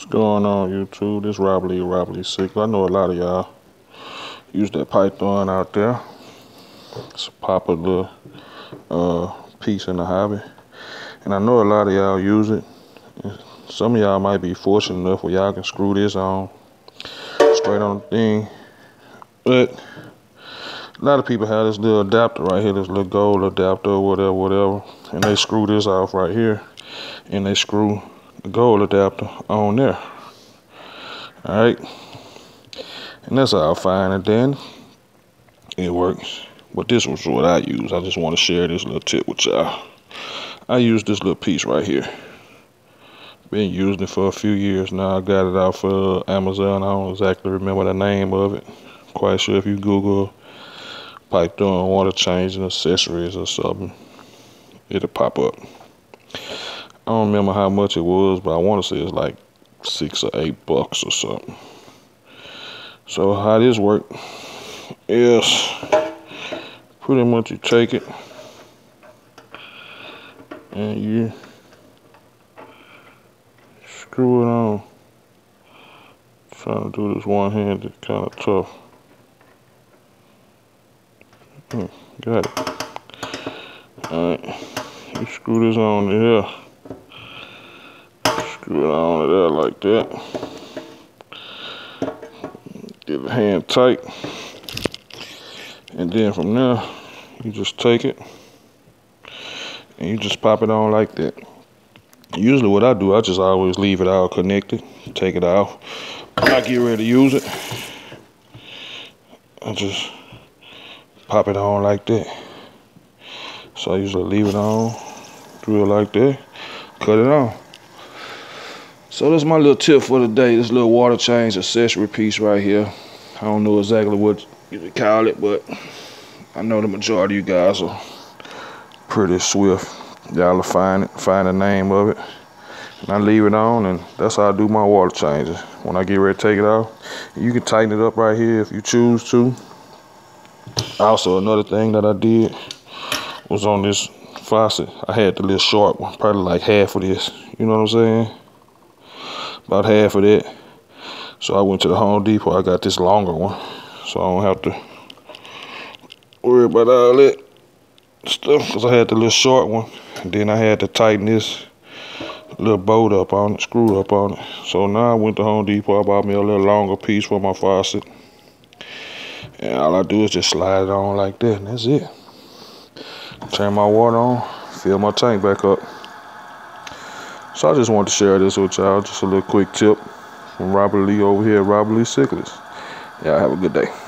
What's going on YouTube? This Robert Lee, Robert Lee. I know a lot of y'all use that Python out there. It's a popular uh, piece in the hobby. And I know a lot of y'all use it. Some of y'all might be fortunate enough where y'all can screw this on straight on the thing. But a lot of people have this little adapter right here, this little gold adapter whatever, whatever. And they screw this off right here. And they screw gold adapter on there. Alright. And that's all fine and then it works. But this was what I use. I just want to share this little tip with y'all. I use this little piece right here. Been using it for a few years now. I got it off of Amazon. I don't exactly remember the name of it. Quite sure if you Google Python water changing accessories or something, it'll pop up. I don't remember how much it was, but I want to say it's like six or eight bucks or something. So how this work is pretty much you take it and you screw it on. Trying to do this one handed kind of tough. Hmm, got it. Alright, you screw this on here. Screw it on there like that. Get the hand tight. And then from there, you just take it and you just pop it on like that. Usually what I do, I just always leave it all connected, take it off. I get ready to use it, I just pop it on like that. So I usually leave it on, do it like that, cut it on. So that's my little tip for the day. This little water change accessory piece right here. I don't know exactly what you'd call it, but I know the majority of you guys are pretty swift. Y'all will find it, find the name of it. And I leave it on and that's how I do my water changes. When I get ready to take it off, you can tighten it up right here if you choose to. Also, another thing that I did was on this faucet. I had the little short one, probably like half of this. You know what I'm saying? About half of that. So I went to the Home Depot. I got this longer one. So I don't have to worry about all that stuff because I had the little short one. And then I had to tighten this little bolt up on it, screw up on it. So now I went to Home Depot. I bought me a little longer piece for my faucet. And all I do is just slide it on like that and that's it. Turn my water on, fill my tank back up. So I just wanted to share this with y'all. Just a little quick tip from Robert Lee over here at Robert Lee Cichlids. Y'all have a good day.